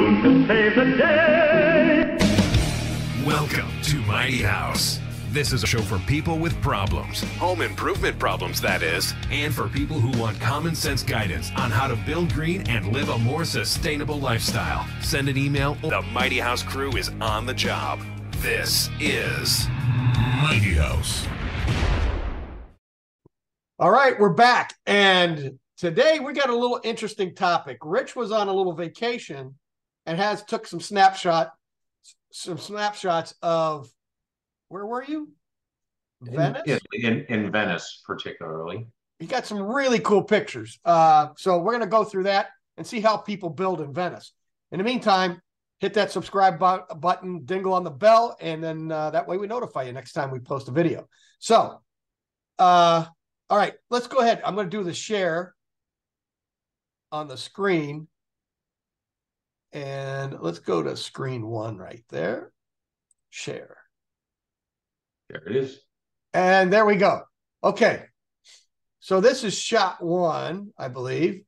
He could save the day. Welcome to Mighty House. This is a show for people with problems, home improvement problems, that is, and for people who want common sense guidance on how to build green and live a more sustainable lifestyle. Send an email. The Mighty House crew is on the job. This is Mighty House. All right, we're back. And today we got a little interesting topic. Rich was on a little vacation and has took some snapshot some snapshots of where were you? Venice? In, in, in Venice, particularly. He got some really cool pictures. Uh, so we're going to go through that and see how people build in Venice. In the meantime, hit that subscribe bu- button, dingle on the bell, and then uh, that way we notify you next time we post a video. So, uh, all right, let's go ahead. I'm going to do the share on the screen. And let's go to screen one right there. Share. There it is. And there we go. Okay. So this is shot one, I believe.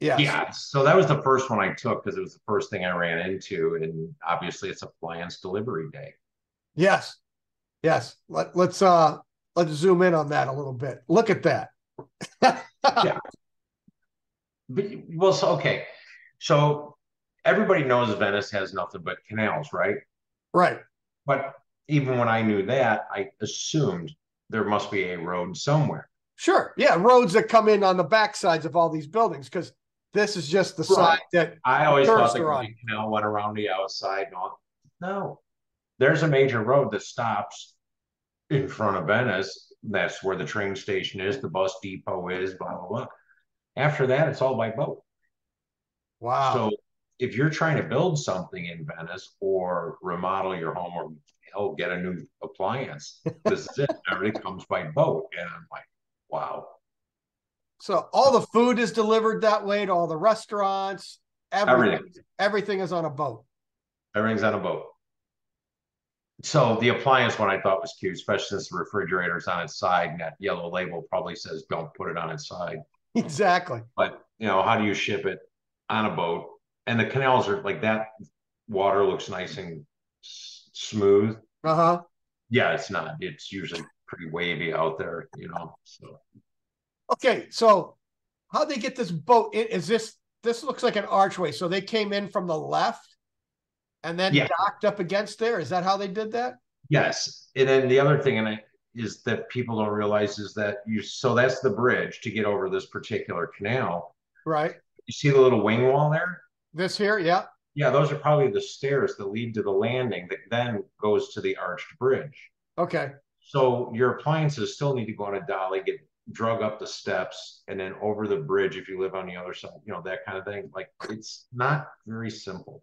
Yeah. Yeah. So that was the first one I took because it was the first thing I ran into. And obviously it's appliance delivery day. Yes. Yes. Let, let's uh let's zoom in on that a little bit. Look at that. yeah. But, well, so okay. So everybody knows Venice has nothing but canals, right? Right. But even when I knew that, I assumed there must be a road somewhere. Sure. Yeah, roads that come in on the back sides of all these buildings because this is just the right. side that I always thought the canal went around the outside. No, no, there's a major road that stops in front of Venice. That's where the train station is, the bus depot is, blah blah blah. After that, it's all by boat. Wow. So if you're trying to build something in Venice or remodel your home or hell, get a new appliance, this is it. Everything comes by boat. And I'm like, wow. So all the food is delivered that way to all the restaurants. Everything, everything, everything is on a boat. Everything's on a boat. So the appliance one I thought was cute, especially since the refrigerator's on its side and that yellow label probably says don't put it on its side. Exactly. But you know, how do you ship it on a boat? And the canals are like that water looks nice and s- smooth. Uh-huh. Yeah, it's not. It's usually pretty wavy out there, you know. So okay, so how they get this boat in is this this looks like an archway. So they came in from the left and then yeah. docked up against there. Is that how they did that? Yes. And then the other thing, and I is that people don't realize is that you so that's the bridge to get over this particular canal. Right. You see the little wing wall there? This here, yeah. Yeah, those are probably the stairs that lead to the landing that then goes to the arched bridge. Okay. So your appliances still need to go on a dolly, get drug up the steps, and then over the bridge if you live on the other side, you know, that kind of thing. Like it's not very simple.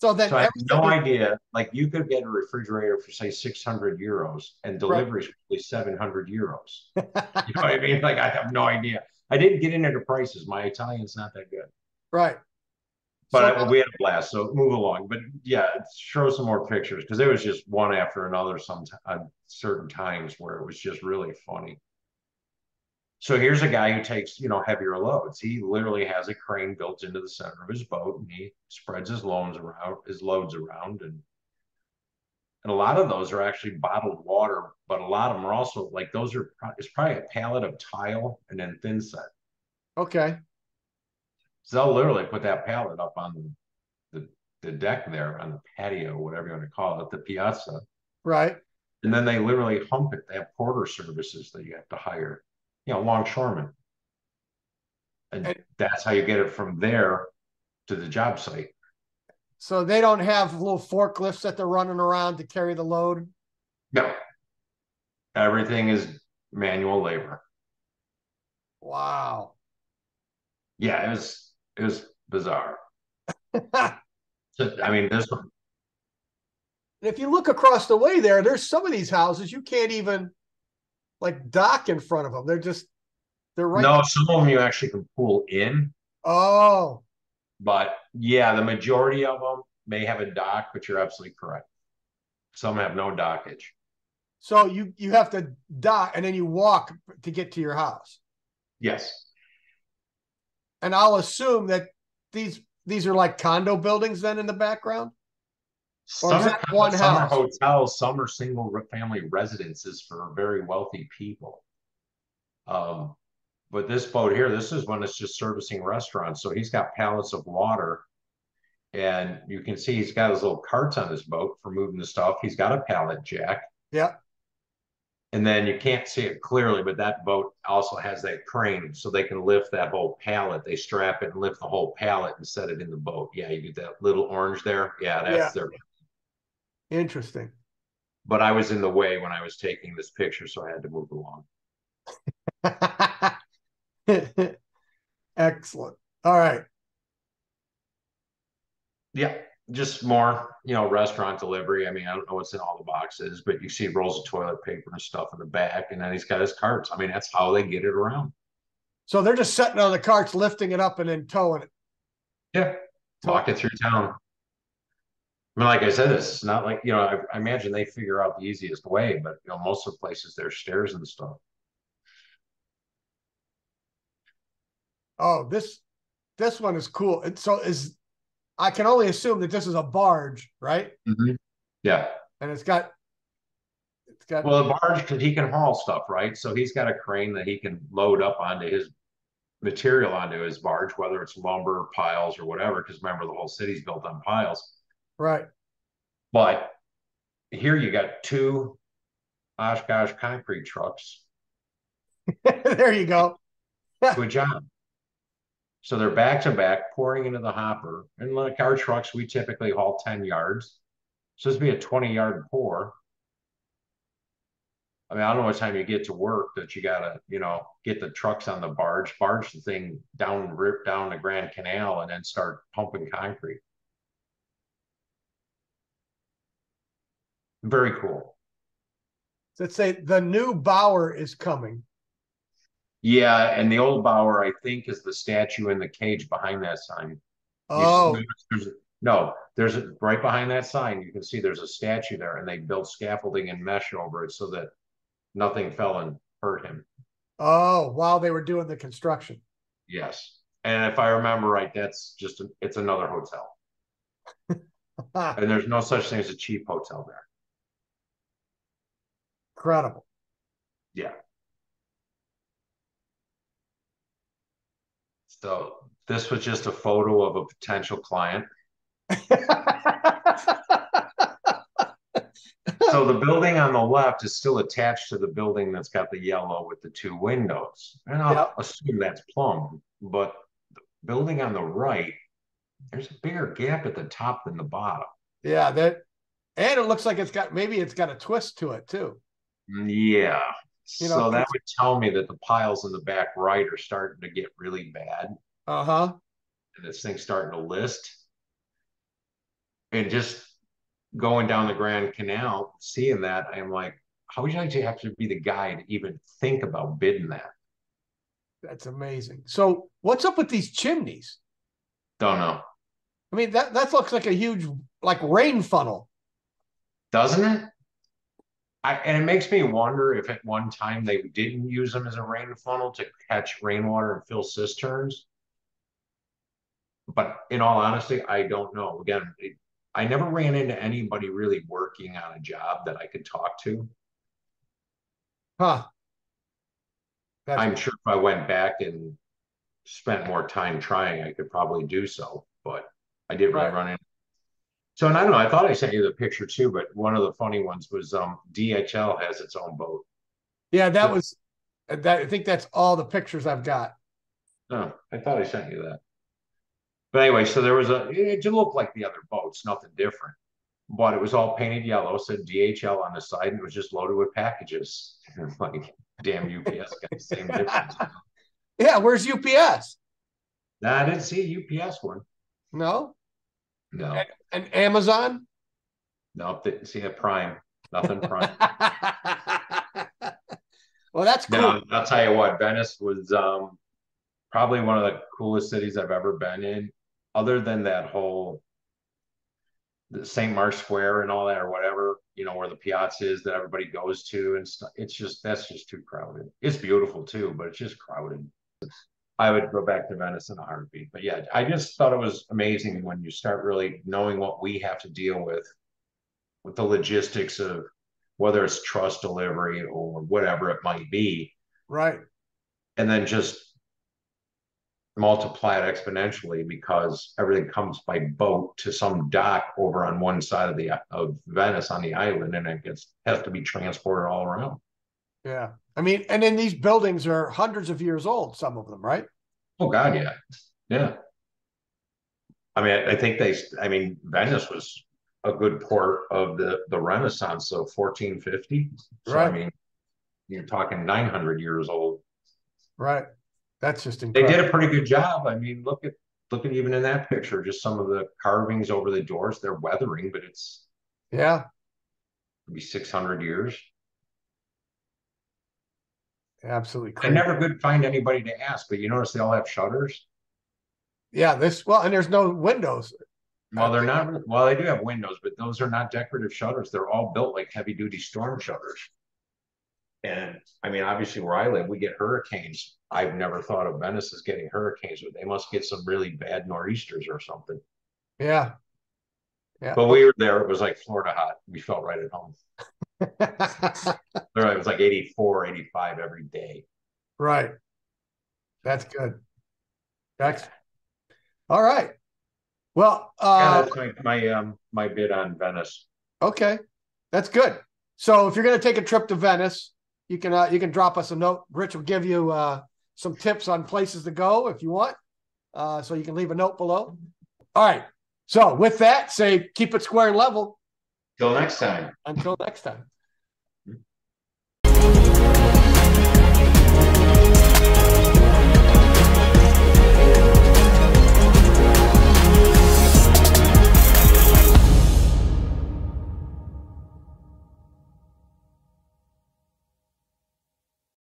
So then so I have no idea. Like you could get a refrigerator for say 600 euros and delivery is probably 700 euros. you know what I mean? Like I have no idea. I didn't get into the prices. My Italian's not that good. Right. But so, I, we had a blast. So move along. But yeah, show some more pictures because it was just one after another. Some uh, certain times where it was just really funny. So here's a guy who takes, you know, heavier loads. He literally has a crane built into the center of his boat and he spreads his loads around, his loads around. And and a lot of those are actually bottled water, but a lot of them are also like those are it's probably a pallet of tile and then thin set. Okay. So they'll literally put that pallet up on the, the, deck there on the patio, whatever you want to call it, the piazza. Right. And then they literally hump it. They have porter services that you have to hire you know, longshoremen. And, and that's how you get it from there to the job site. So they don't have little forklifts that they're running around to carry the load? No. Everything is manual labor. Wow. Yeah, it was it was bizarre. so, I mean, this one. If you look across the way there, there's some of these houses you can't even like dock in front of them. They're just they're right. No, some of them you actually can pull in. Oh. But yeah, the majority of them may have a dock, but you're absolutely correct. Some have no dockage. So you you have to dock and then you walk to get to your house. Yes. And I'll assume that these these are like condo buildings then in the background? Some are, one some are hotels, some are single family residences for very wealthy people. Um, but this boat here, this is one that's just servicing restaurants. So he's got pallets of water. And you can see he's got his little carts on his boat for moving the stuff. He's got a pallet jack. Yeah. And then you can't see it clearly, but that boat also has that crane so they can lift that whole pallet. They strap it and lift the whole pallet and set it in the boat. Yeah, you get that little orange there. Yeah, that's Yeah. their Interesting. but I was in the way when I was taking this picture, so I had to move along. Excellent. All right. Yeah, just more, you know, restaurant delivery. I mean, I don't know what's in all the boxes, but you see rolls of toilet paper and stuff in the back, and then he's got his carts. I mean, that's how they get it around. So they're just sitting on the carts, lifting it up and then towing it. Yeah, walk it through town. I mean, like I said, it's not like you know. I, I imagine they figure out the easiest way, but you know, most of the places there's stairs and stuff. Oh, this this one is cool. And so is I can only assume that this is a barge, right? Mm-hmm. Yeah. And it's got it's got Well, the barge, because he can haul stuff, right? So he's got a crane that he can load up onto his material onto his barge, whether it's lumber, piles, or whatever. Because remember, the whole city's built on piles. right. But here you got two Oshkosh concrete trucks there you go. to a job. So they're back to back pouring into the hopper. And like our trucks, we typically haul 10 yards. So this would be a 20 yard pour. I mean, I don't know what time you get to work that you gotta, you know, get the trucks on the barge, barge the thing down, rip down the Grand Canal and then start pumping concrete. Very cool. Let's say the new Bauer is coming. Yeah, and the old Bauer, I think, is the statue in the cage behind that sign. Oh, there's no, there's a, right behind that sign. You can see there's a statue there, and they built scaffolding and mesh over it so that nothing fell and hurt him. oh, while they were doing the construction. Yes, and if I remember right, that's just a, it's another hotel, and there's no such thing as a cheap hotel there. Incredible. Yeah. So this was just a photo of a potential client. So the building on the left is still attached to the building that's got the yellow with the two windows. And I'll Yep. assume that's plumbed, but the building on the right, there's a bigger gap at the top than the bottom. yeah, that and it looks like it's got maybe it's got a twist to it too. Mm, yeah. You know, so that would tell me that the piles in the back right are starting to get really bad Uh-huh. and this thing's starting to list. And just going down the Grand Canal, seeing that, I'm like, how would you actually have to be the guy to even think about bidding that? That's amazing. So what's up with these chimneys? Don't know. I mean, that that looks like a huge like rain funnel. Doesn't it? I, and it makes me wonder if at one time they didn't use them as a rain funnel to catch rainwater and fill cisterns. But in all honesty, I don't know. Again, it, I never ran into anybody really working on a job that I could talk to. Huh. That's, I'm sure if I went back and spent more time trying, I could probably do so, but I didn't really Right. run in. So, and I don't know, I thought I sent you the picture too, but one of the funny ones was um DHL has its own boat. yeah, that so- was that I think that's all the pictures I've got. No, I thought I sent you that. But anyway, so there was a, it looked like the other boats, nothing different. But it was all painted yellow, said DHL on the side, and it was just loaded with packages. like, damn UPS got the same difference. Yeah, where's UPS? Nah, I didn't see a UPS one. No? No, And Amazon? Nope. didn't see a Prime. Nothing Prime. well, that's cool. No, I'll tell you what, Venice was um probably one of the coolest cities I've ever been in, other than that whole the St. Mark's Square and all that or whatever, you know, where the piazza is that everybody goes to and stuff. It's just that's just too crowded. It's beautiful too, but it's just crowded. I would go back to Venice in a heartbeat. But yeah, I just thought it was amazing when you start really knowing what we have to deal with, with the logistics of whether it's trust delivery or whatever it might be, Right. and then just multiply it exponentially because everything comes by boat to some dock over on one side of the of Venice on the island, and it gets has to be transported all around. Yeah. I mean, and then these buildings are hundreds of years old, some of them, right? Oh God, yeah, yeah. I mean, I think they. I mean, Venice was a good port of the the Renaissance, so 1450. So Right. I mean, you're talking 900 years old. Right. That's just They did a pretty good job. I mean, look at look at even in that picture, just some of the carvings over the doors. They're weathering, but it's Yeah. maybe 600 years. Absolutely I never could find anybody to ask, but you notice they all have shutters. Yeah. This, well, and there's no windows. Well, they're not. Well, they do have windows, but those are not decorative shutters. They're all built like heavy duty storm shutters. And I mean, obviously, where I live, we get hurricanes. I've never thought of Venice as getting hurricanes, but they must get some really bad nor'easters or something. Yeah. Yeah. But we were there. It was like Florida hot. We felt right at home. There, It was like 84, 85 every day. right. That's good. That's all right. Well, Yeah, uh, that's my my um my bid on Venice. okay. That's good. So if you're going to take a trip to Venice, you can, uh, you can drop us a note. Rich will give you, uh, some tips on places to go if you want. Uh, so you can leave a note below. All right. So with that, say keep it square and level. Till next time. Until next time.